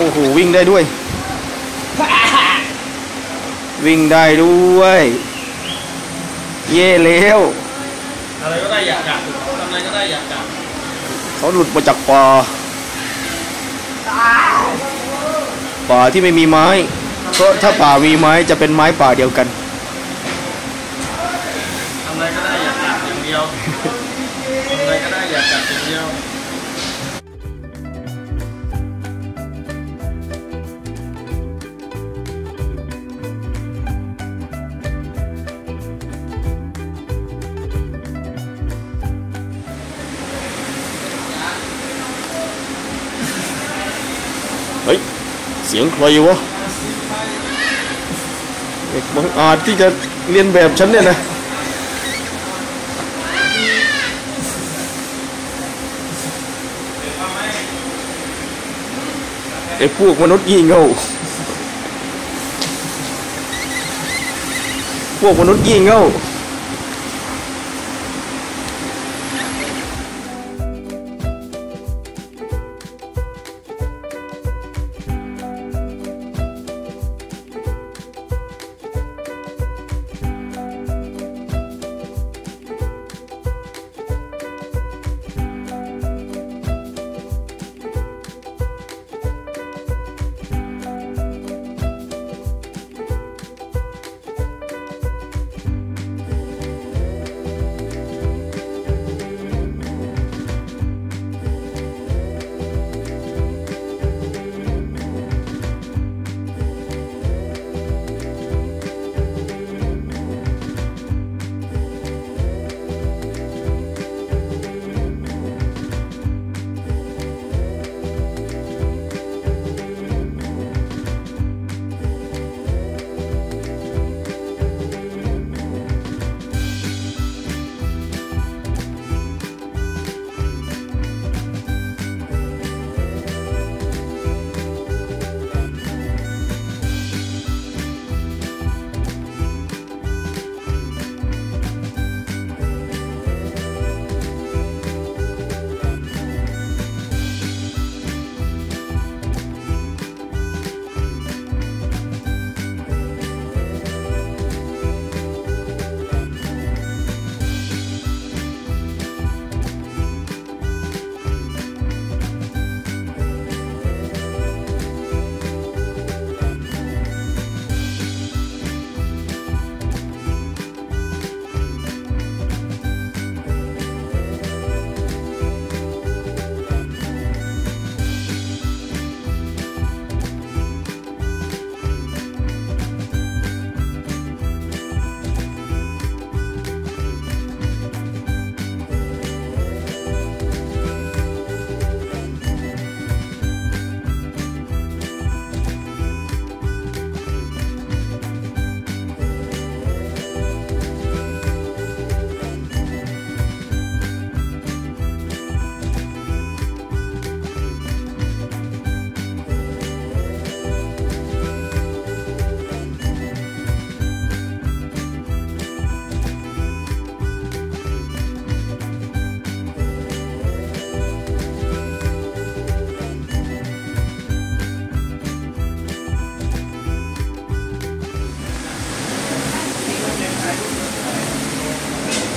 โอ้โหวิ่งได้ด้วย วิ่งได้ด้วย เย่เร็วอะไรก็ได้อยากจับทำอะไรก็ได้อยากจับเขาหลุดมาจากป่าป่าที่ไม่มีไม้ เพราะถ้าป่ามีไม้จะเป็นไม้ป่าเดียวกันทำอะไรก็ได้อยากจับอย่างเดียวทำอะไรก็ได้อยากจับอย่างเดียว เสียงใครวะเด็กบังอาจที่จะเรียนแบบฉันเนี่ยนะไอ้พวกมนุษย์ยี่เง่าพวกมนุษย์ยี่เง่า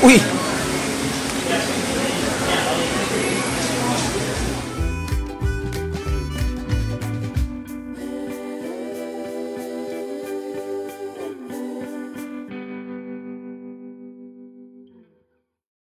อุ้ย